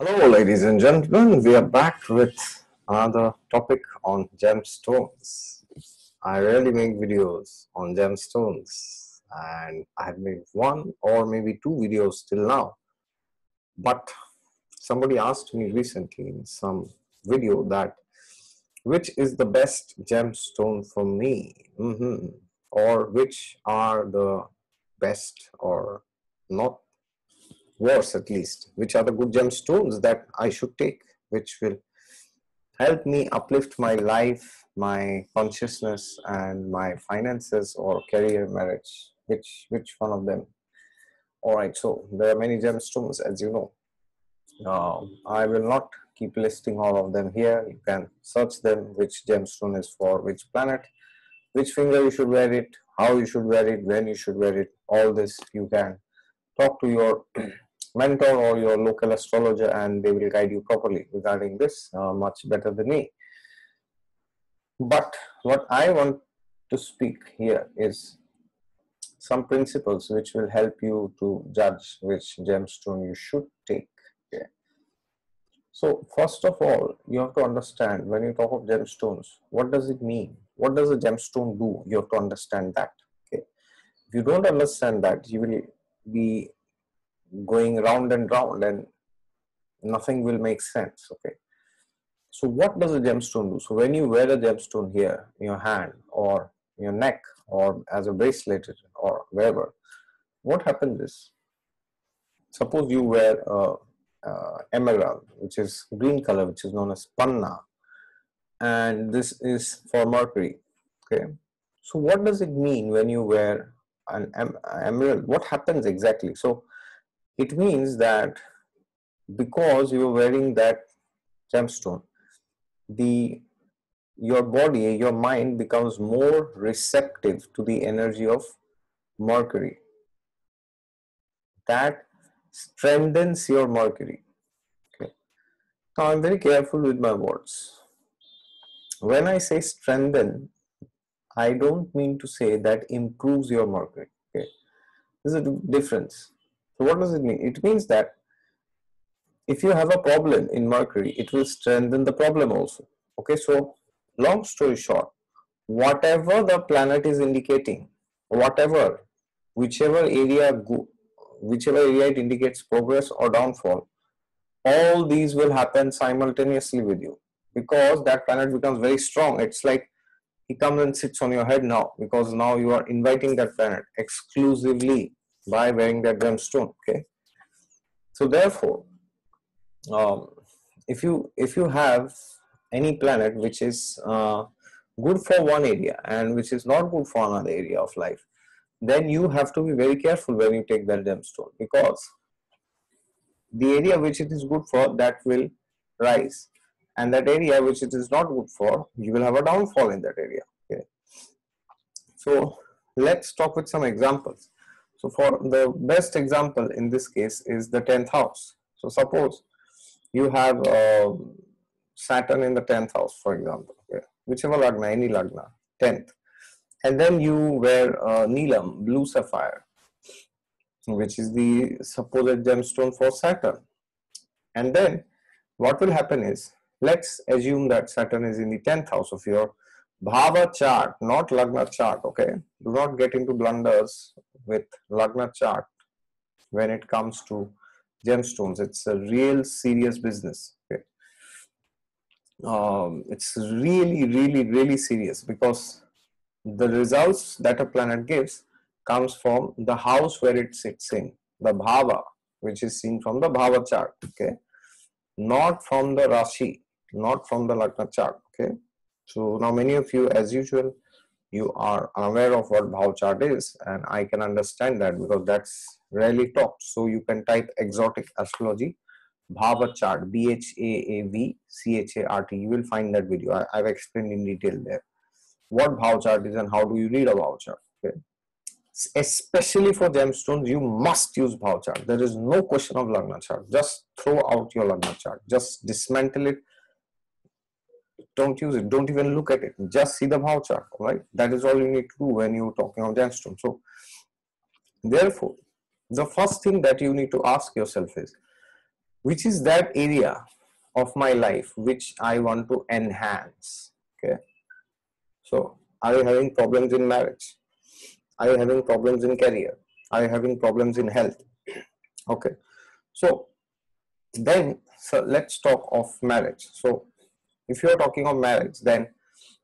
Hello, ladies and gentlemen. We are back with another topic on gemstones. I rarely make videos on gemstones, and I have made one or maybe two videos till now. But somebody asked me recently in some video that which is the best gemstone for me, mm-hmm. or which are the best or not worse at least. Which are the good gemstones that i should take which will help me uplift my life my consciousness and my finances or career marriage which which one of them? All right so there are many gemstones as you know. Uh, i will not keep listing all of them here. You can search them which gemstone is for which planet which finger you should wear it how you should wear it when you should wear it. All this you can talk to your mentor or your local astrologer and they will guide you properly regarding this uh, much better than me. But what i want to speak here is some principles which will help you to judge which gemstone you should take so first of all you have to understand when you talk of gemstones what does it mean? What does a gemstone do? You have to understand that okay? If you don't understand that you will be going round and round and nothing will make sense okay? So what does a gemstone do? So when you wear a gemstone here in your hand or your neck or as a bracelet or wherever what happens is suppose you wear a, a emerald which is green color which is known as panna and this is for mercury okay? So what does it mean when you wear an emerald? What happens exactly? So it means that because you are wearing that gemstone the your body your mind becomes more receptive to the energy of mercury. That strengthens your mercury. Okay. Now i'm very careful with my words. When i say strengthen i don't mean to say that improves your mercury. Okay. There's a difference so what does it mean? It means that if you have a problem in Mercury, it will strengthen the problem also. Okay, so long story short, whatever the planet is indicating, whatever, whichever area, whichever area it indicates progress or downfall, all these will happen simultaneously with you because that planet becomes very strong. It's like he comes and sits on your head now because now you are inviting that planet exclusively by wearing that gemstone okay? So therefore um, if you if you have any planet which is uh, good for one area and which is not good for another area of life then you have to be very careful when you take that gemstone because the area which it is good for that will rise. And that area which it is not good for you will have a downfall in that area okay? So let's talk with some examples so for the best example in this case is the 10th house. So suppose you have uh, Saturn in the 10th house, for example, okay. whichever lagna, any lagna, 10th. And then you wear uh, Neelam, blue sapphire, which is the supposed gemstone for Saturn. And then what will happen is, let's assume that Saturn is in the 10th house of your Bhava chart, not Lagna chart, okay? Do not get into blunders with Lagna chart when it comes to gemstones. It's a real serious business, okay? Um, it's really, really, really serious because the results that a planet gives comes from the house where it sits in, the Bhava, which is seen from the Bhava chart, okay? Not from the Rashi, not from the Lagna chart, okay? So now many of you, as usual, you are aware of what Bhav chart is, and I can understand that because that's rarely taught. So you can type exotic astrology, Bhava chart, B H A A V C H A R T. You will find that video. I, have explained in detail there what Bhav chart is and how do you read a Bhav chart. Okay. Especially for gemstones, you must use Bhav chart. There is no question of Lagna chart. Just throw out your Lagna chart. Just dismantle it don't use it don't even look at it just see the chart right that is all you need to do when you're talking of gemstone so therefore the first thing that you need to ask yourself is which is that area of my life which I want to enhance. Okay. So, are you having problems in marriage? Are you having problems in career? Are you having problems in health? Okay. So, then so let's talk of marriage. So, if you are talking of marriage, then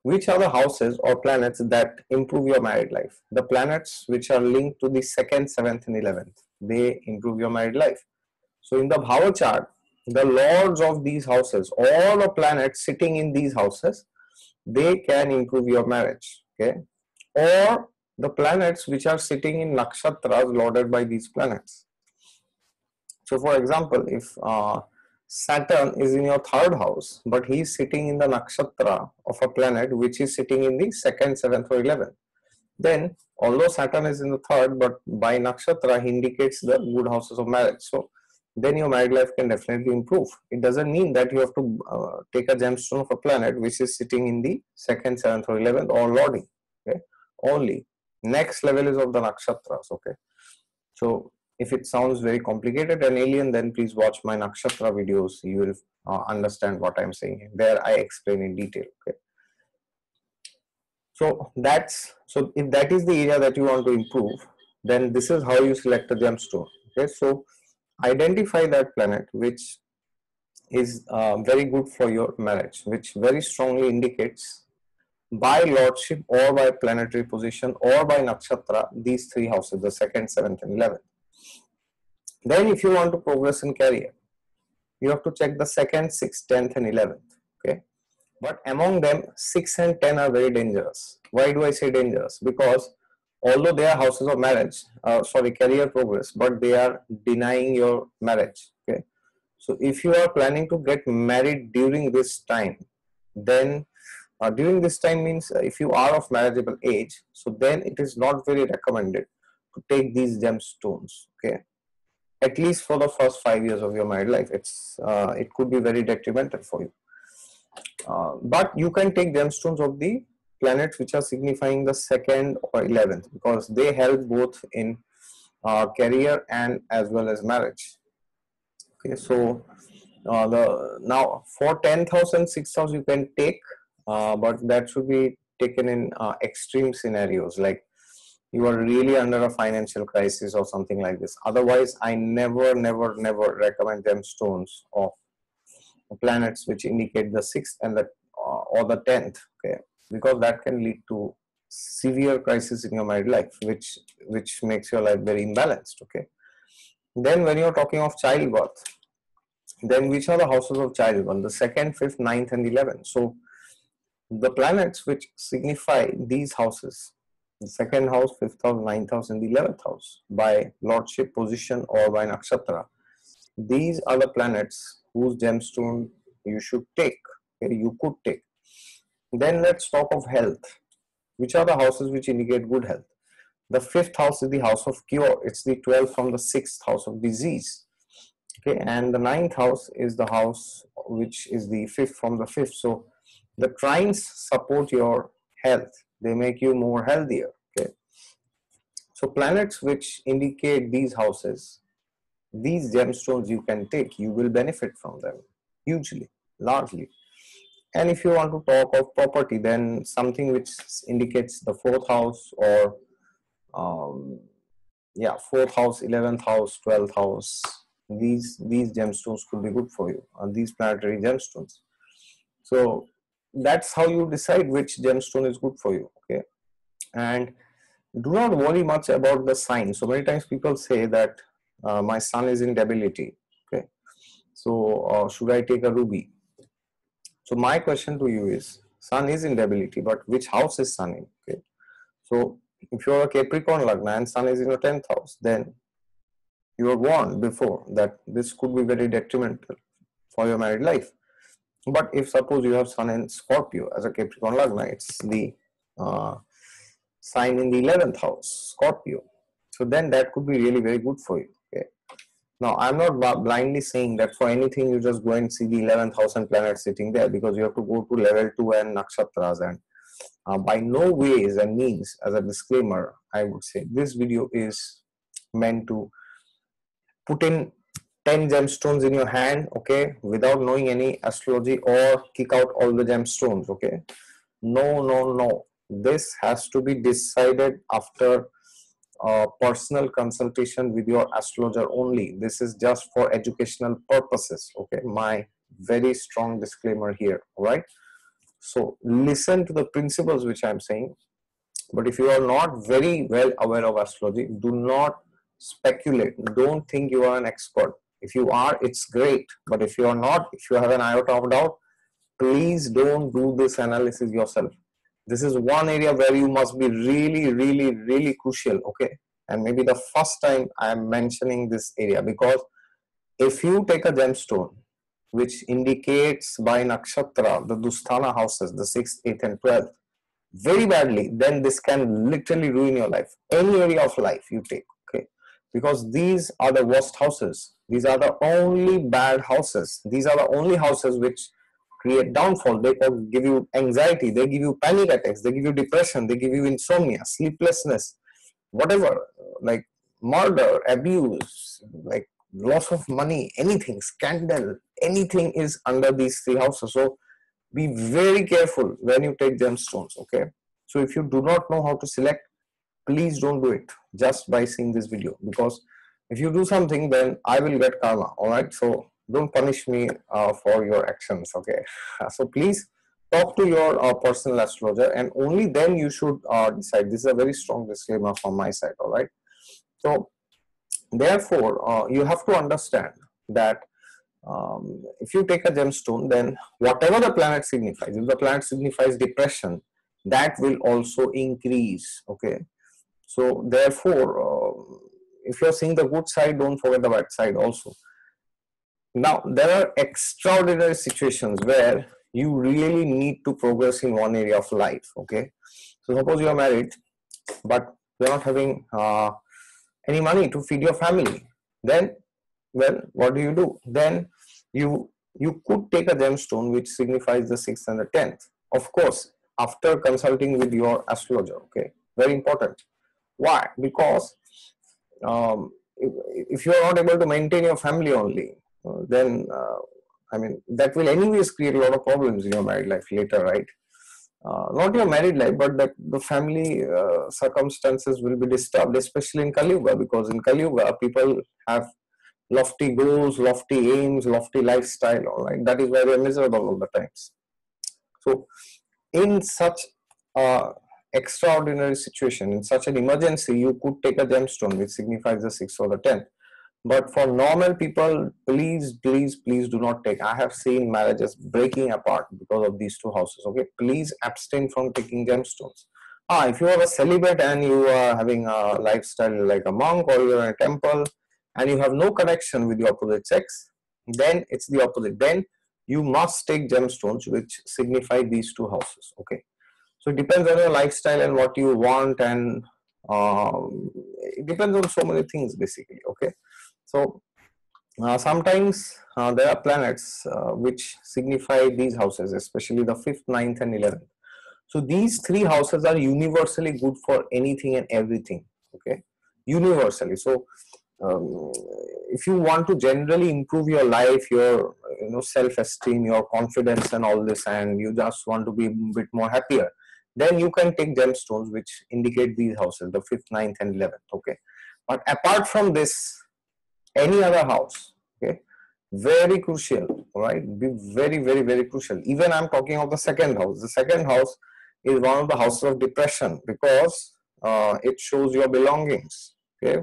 which are the houses or planets that improve your married life? The planets which are linked to the second, seventh, and eleventh, they improve your married life. So, in the Bhava chart, the lords of these houses, all the planets sitting in these houses, they can improve your marriage. Okay, or the planets which are sitting in nakshatras lorded by these planets. So, for example, if uh, Saturn is in your third house, but he is sitting in the nakshatra of a planet which is sitting in the second, seventh, or eleventh, then although Saturn is in the third, but by nakshatra he indicates the good houses of marriage. So then your married life can definitely improve. It doesn't mean that you have to uh, take a gemstone of a planet which is sitting in the second, seventh, or eleventh, or lording. Okay, only next level is of the nakshatras. Okay, so if it sounds very complicated and alien, then please watch my nakshatra videos. You will uh, understand what I'm saying. There I explain in detail. Okay. So that's so if that is the area that you want to improve, then this is how you select a gemstone. Okay, so identify that planet which is uh, very good for your marriage, which very strongly indicates by lordship or by planetary position or by nakshatra these three houses, the second, seventh, and eleventh. Then, if you want to progress in career, you have to check the second, sixth, tenth, and eleventh. Okay, but among them, six and ten are very dangerous. Why do I say dangerous? Because although they are houses of marriage uh, sorry career progress but they are denying your marriage okay so if you are planning to get married during this time then uh, during this time means uh, if you are of marriageable age so then it is not very recommended to take these gemstones okay at least for the first five years of your married life it's uh, it could be very detrimental for you. Uh, but you can take gemstones of the planets which are signifying the second or 11th because they help both in uh, career and as well as marriage. Okay so uh, the now for 10,000 6,000 you can take uh, but that should be taken in uh, extreme scenarios like you are really under a financial crisis or something like this. Otherwise i never never never recommend gemstones of planets which indicate the sixth and the uh, or the 10th okay? Because that can lead to severe crisis in your married life which which makes your life very imbalanced okay? Then when you're talking of childbirth then which are the houses of childbirth? The second fifth ninth and 11th so the planets which signify these houses the second house fifth house ninth house and the 11th house by lordship position or by nakshatra these are the planets whose gemstone you should take okay, you could take then let's talk of health. Which are the houses which indicate good health? The fifth house is the house of cure. It's the 12th from the sixth house of disease. Okay, and the ninth house is the house which is the fifth from the fifth. So the trines support your health. They make you more healthier. Okay. So planets which indicate these houses, these gemstones you can take, you will benefit from them hugely, largely. And if you want to talk of property, then something which indicates the fourth house or um, yeah, fourth house, eleventh house, twelfth house. These these gemstones could be good for you, and these planetary gemstones. So that's how you decide which gemstone is good for you. Okay, and do not worry much about the sign. So many times people say that uh, my sun is in debility. Okay, so uh, should I take a ruby? So my question to you is, Sun is in debility, but which house is Sun in? Okay. So if you're a Capricorn Lagna and Sun is in your 10th house, then you are warned before that this could be very detrimental for your married life. But if suppose you have Sun in Scorpio as a Capricorn Lagna, it's the uh, sign in the 11th house, Scorpio. So then that could be really very good for you. Okay. Now, I'm not blindly saying that for anything you just go and see the 11,000 planets sitting there because you have to go to level 2 and nakshatras and uh, by no ways and means as a disclaimer, I would say this video is meant to put in 10 gemstones in your hand okay without knowing any astrology or kick out all the gemstones okay? No no no. This has to be decided after a personal consultation with your astrologer only. This is just for educational purposes okay? My very strong disclaimer here all right so listen to the principles which i'm saying but if you are not very well aware of astrology do not speculate. Don't think you are an expert if you are it's great. But if you are not if you have an iota of doubt please don't do this analysis yourself. This is one area where you must be really really really crucial okay? And maybe the first time i am mentioning this area because if you take a gemstone which indicates by nakshatra the dusthana houses the 6th 8th and 12th very badly then this can literally ruin your life. Any area of life you take okay? Because these are the worst houses these are the only bad houses. These are the only houses which create downfall. They give you anxiety. They give you panic attacks. They give you depression. They give you insomnia sleeplessness whatever like murder abuse like loss of money anything scandal anything is under these three houses. So be very careful when you take gemstones okay? So if you do not know how to select please don't do it just by seeing this video because if you do something then i will get karma all right so don't punish me uh, for your actions okay? So please talk to your uh, personal astrologer and only then you should uh, decide. This is a very strong disclaimer from my side all right so therefore uh, you have to understand that um, if you take a gemstone then whatever the planet signifies if the planet signifies depression that will also increase okay? So therefore uh, if you're seeing the good side don't forget the bad side also now, there are extraordinary situations where you really need to progress in one area of life. Okay, so suppose you are married, but you're not having uh, any money to feed your family. Then, well, what do you do? Then you you could take a gemstone which signifies the sixth and the tenth. Of course, after consulting with your astrologer. Okay, very important. Why? Because um, if, if you are not able to maintain your family only, uh, then uh, I mean that will anyways create a lot of problems in your married life later, right? Uh, not your married life, but that the family uh, circumstances will be disturbed, especially in Kali Yuga, because in Kali Yuga, people have lofty goals, lofty aims, lofty lifestyle, all right? That is why they're miserable all the times. So, in such a extraordinary situation, in such an emergency, you could take a gemstone which signifies the 6th or the 10th but for normal people please please please do not take. I have seen marriages breaking apart because of these two houses okay? Please abstain from taking gemstones. Ah if you are a celibate and you are having a lifestyle like a monk or you're in a temple and you have no connection with the opposite sex then it's the opposite. Then you must take gemstones which signify these two houses okay so it depends on your lifestyle and what you want and um, it depends on so many things basically okay so uh, sometimes uh, there are planets uh, which signify these houses, especially the fifth, ninth, and eleventh. So these three houses are universally good for anything and everything. Okay, universally. So um, if you want to generally improve your life, your you know self-esteem, your confidence, and all this, and you just want to be a bit more happier, then you can take gemstones which indicate these houses, the fifth, ninth, and eleventh. Okay, but apart from this, any other house okay very crucial right be very very very crucial. Even i'm talking of the second house. The second house is one of the houses of depression because uh, it shows your belongings okay?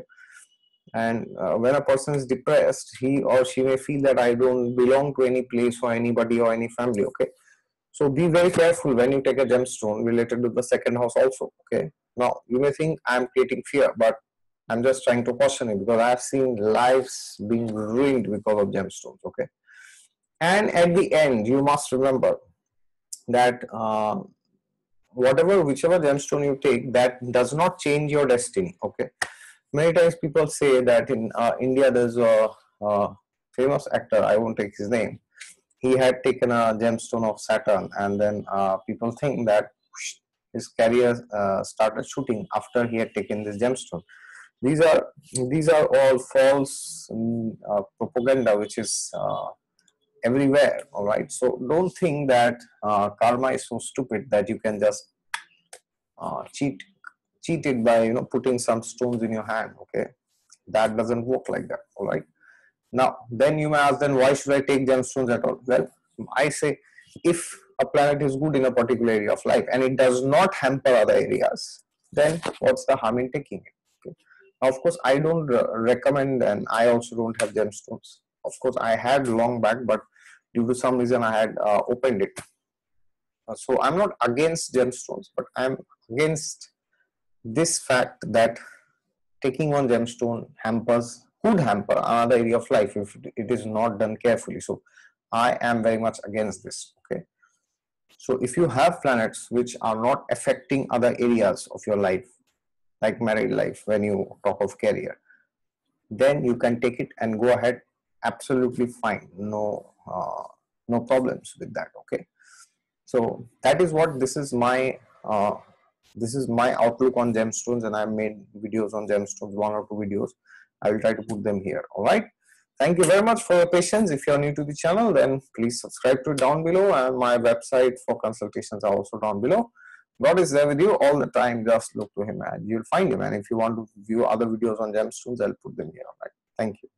And uh, when a person is depressed he or she may feel that i don't belong to any place or anybody or any family okay so be very careful when you take a gemstone related to the second house also okay now you may think i'm creating fear but I'm just trying to caution you because I've seen lives being ruined because of gemstones. Okay, and at the end, you must remember that uh, whatever, whichever gemstone you take, that does not change your destiny. Okay, many times people say that in uh, India there's a, a famous actor. I won't take his name. He had taken a gemstone of Saturn, and then uh, people think that his career uh, started shooting after he had taken this gemstone. These are these are all false um, uh, propaganda which is uh, everywhere all right? So don't think that uh, karma is so stupid that you can just uh, cheat cheated by you know putting some stones in your hand okay? That doesn't work like that all right now then you may ask then why should i take gemstones at all? Well i say if a planet is good in a particular area of life and it does not hamper other areas then what's the harm in taking it? Okay. Now, of course i don't recommend and i also don't have gemstones. Of course i had long back but due to some reason i had uh, opened it. Uh, so i'm not against gemstones but i'm against this fact that taking one gemstone hampers could hamper another area of life if it is not done carefully. So i am very much against this okay? So if you have planets which are not affecting other areas of your life like married life when you talk of career then you can take it and go ahead absolutely fine. No uh, no problems with that okay? So that is what this is my uh, this is my outlook on gemstones and i've made videos on gemstones one or two videos i will try to put them here. All right? Thank you very much for your patience. If you're new to the channel then please subscribe to it down below and my website for consultations are also down below. God is there with you all the time. Just look to him and you'll find him. And if you want to view other videos on gemstones i'll put them here. All right? Thank you